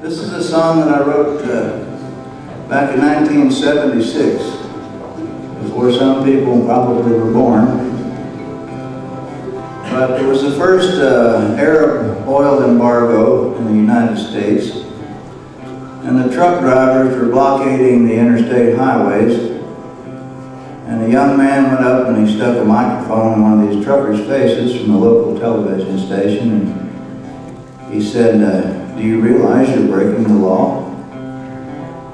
This is a song that I wrote uh, back in 1976, before some people probably were born. But it was the first uh, Arab oil embargo in the United States, and the truck drivers were blockading the interstate highways, and a young man went up and he stuck a microphone in one of these truckers' faces from a local television station, and he said, uh, do you realize you're breaking the law?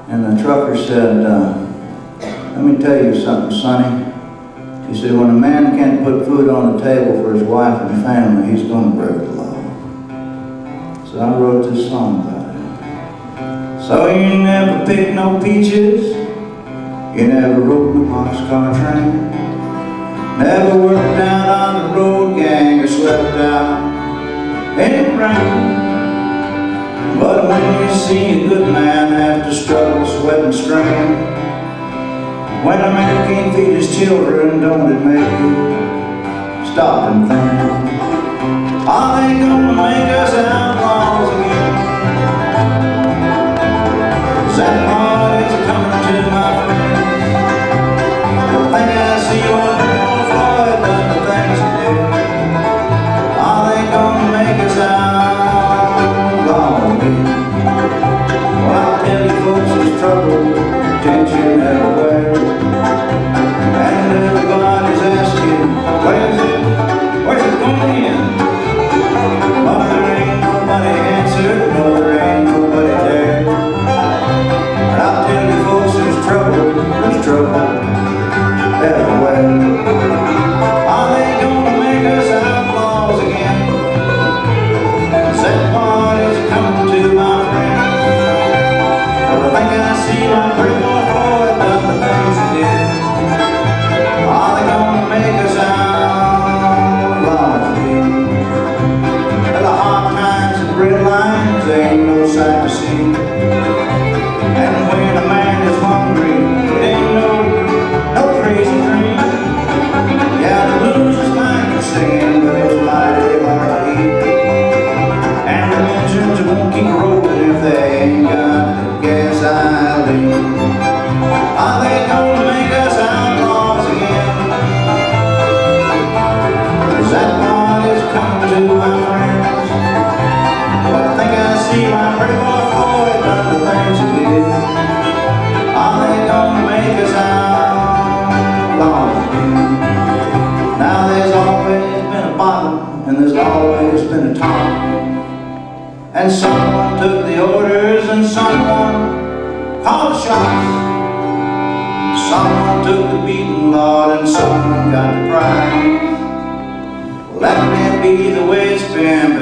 And the trucker said, uh, let me tell you something, Sonny. He said, when a man can't put food on the table for his wife and family, he's going to break the law. So I wrote this song about it. So you never picked no peaches, you never rode the boxcar train, never worked out on the road gang or slept out in the rain. But when you see a good man have to struggle, sweat and strain, when a man can't feed his children, don't it make you stop and think? Are they gonna make us outlaws and there's always been a top. And someone took the orders and someone the shots. Someone took the beating, Lord, and someone got the prize. That may be the way it's been,